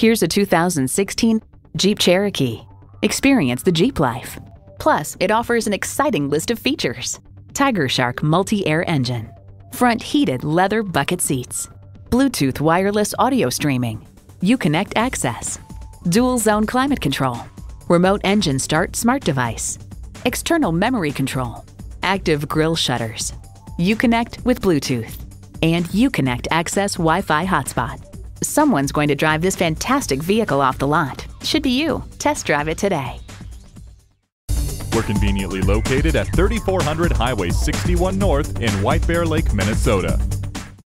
Here's a 2016 Jeep Cherokee. Experience the Jeep life. Plus, it offers an exciting list of features. Tiger Shark multi-air engine, front heated leather bucket seats, Bluetooth wireless audio streaming, Uconnect access, dual zone climate control, remote engine start smart device, external memory control, active grille shutters, Uconnect with Bluetooth, and Uconnect access Wi-Fi hotspot. Someone's going to drive this fantastic vehicle off the lot. Should be you. Test drive it today. We're conveniently located at 3400 Highway 61 North in White Bear Lake, Minnesota.